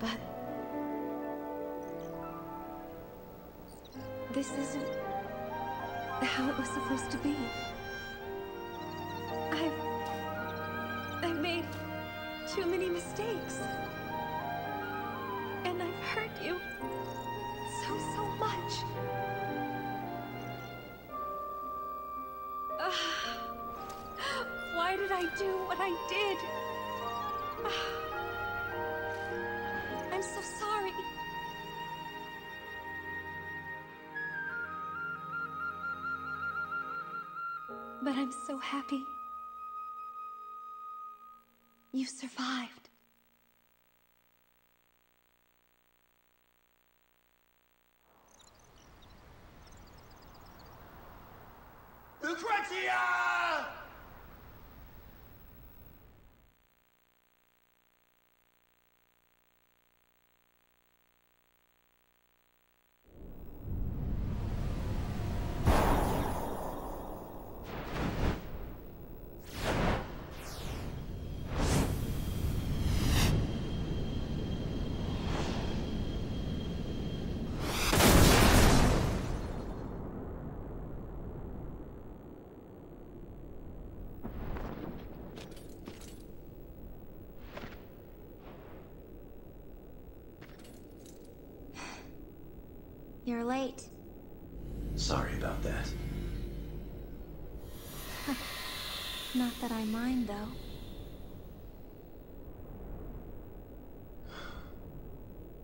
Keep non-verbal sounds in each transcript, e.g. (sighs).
But... This isn't... how it was supposed to be. I've... I've made too many mistakes. And I've hurt you so, so much. (sighs) Why did I do what I did? (sighs) But I'm so happy. You survived. Lucrezia! You're late. Sorry about that. (laughs) Not that I mind, though.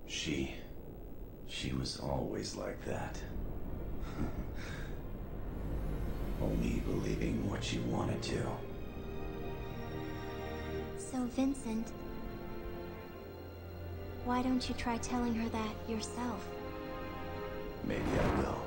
She... She was always like that. (laughs) Only believing what she wanted to. So, Vincent... Why don't you try telling her that yourself? Maybe I will.